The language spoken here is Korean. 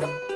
톡톡